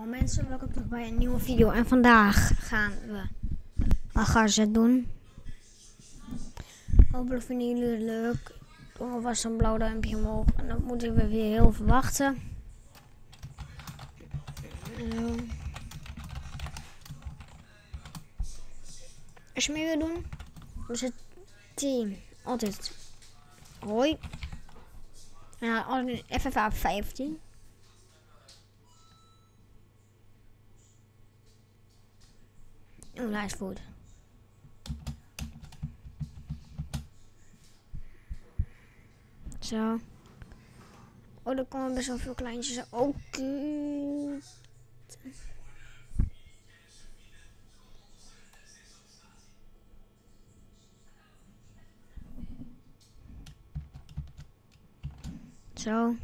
Hallo mensen, welkom terug bij een nieuwe video. En vandaag gaan we bagage doen. Hopelijk vinden jullie het leuk. Doe alvast een blauw duimpje omhoog. En dan moeten we weer heel veel wachten. Zo. Als je mee wil doen, dan is het team altijd hoi. Altijd FFA 15. Een lijstvoet. Zo. Oh, er komen best wel veel kleintjes. Oh, kut. Zo.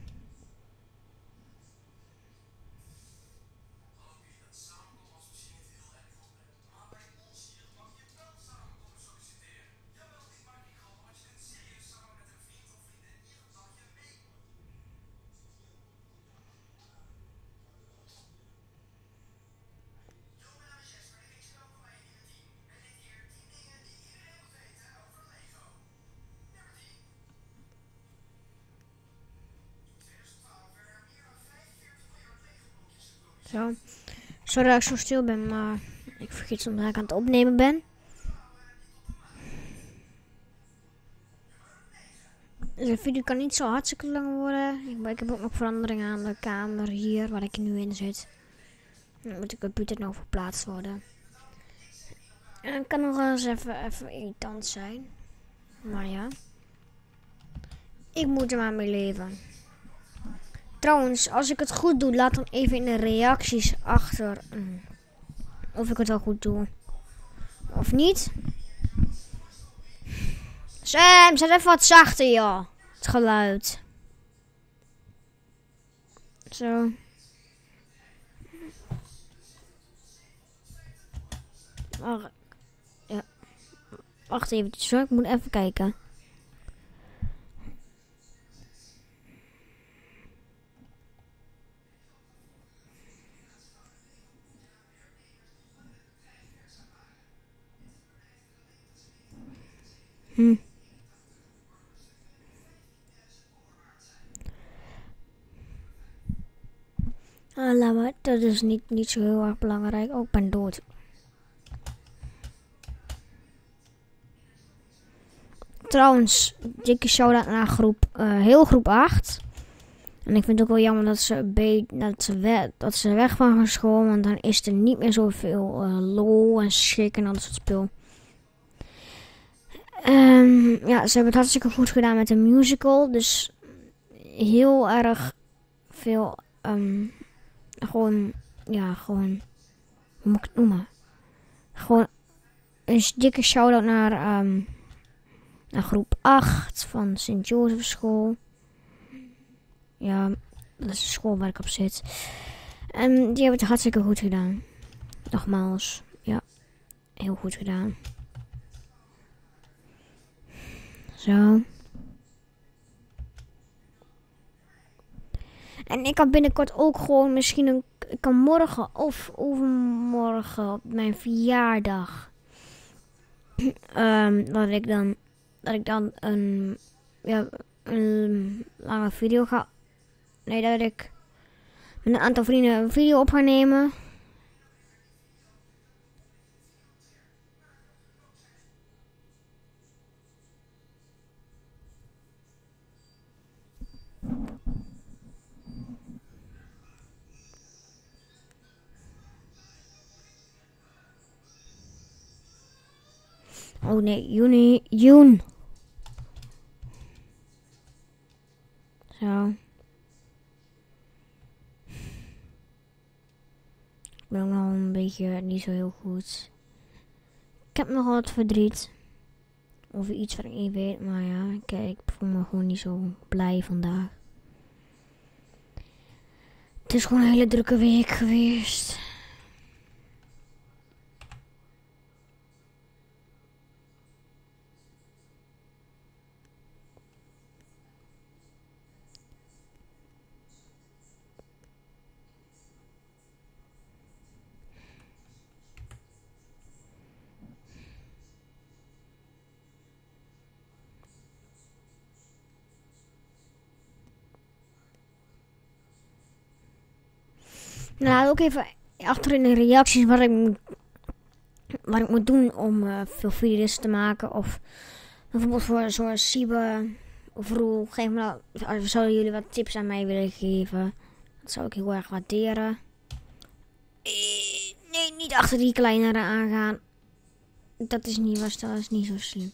Zo. Sorry dat ik zo stil ben, maar ik vergeet soms dat ik aan het opnemen ben. De video kan niet zo hartstikke lang worden. Ik heb ook nog veranderingen aan de kamer hier waar ik nu in zit. Dan moet de computer nog verplaatst worden. En kan nog wel eens even, even irritant zijn. Maar ja. Ik moet er maar mee leven. Trouwens, als ik het goed doe, laat dan even in de reacties achter mm, of ik het wel goed doe. Of niet. Sam, zet even wat zachter, joh. Het geluid. Zo. Wacht. Ja. Wacht eventjes hoor, ik moet even kijken. Hm. Ah, dat is niet, niet zo heel erg belangrijk. Oh, ik ben dood. Trouwens, dikke shout-out naar groep, uh, heel groep 8. En ik vind het ook wel jammer dat ze, dat ze, we dat ze weg van school. Want dan is er niet meer zoveel uh, lol en schik en dat soort spul. Um, ja, ze hebben het hartstikke goed gedaan met de musical. Dus heel erg veel. Um, gewoon. Ja, gewoon. Hoe moet ik het noemen? Gewoon een dikke shout-out naar, um, naar groep 8 van Sint Joseph School. Ja, dat is de school waar ik op zit. En die hebben het hartstikke goed gedaan. Nogmaals, ja, heel goed gedaan. En ik kan binnenkort ook gewoon misschien een. Ik kan morgen of overmorgen op mijn verjaardag. um, dat ik dan. Dat ik dan een. Ja, een lange video ga. Nee, dat ik met een aantal vrienden een video op ga nemen. Oh nee, juni, juni. Zo. Ik ben wel een beetje niet zo heel goed. Ik heb nog wat verdriet. Over iets wat ik niet weet. Maar ja, kijk, ik voel me gewoon niet zo blij vandaag. Het is gewoon een hele drukke week geweest. Nou, laat ook even achter in de reacties wat ik moet, wat ik moet doen om eh, veel video's te maken. Of bijvoorbeeld voor zoals Siebe of Roel. Geef me nou, zouden jullie wat tips aan mij willen geven? Dat zou ik heel erg waarderen. Eh, Nee, niet achter die kleinere aangaan. Dat is niet, was, dat is niet zo slim.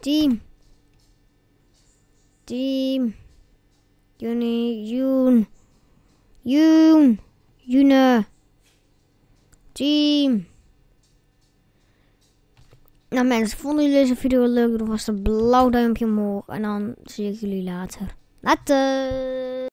Team. Team. Juni, Joen. Joen. June. Team. Nou mensen, vonden jullie deze video leuk? Doe vast een blauw duimpje omhoog. En dan zie ik jullie later. Later.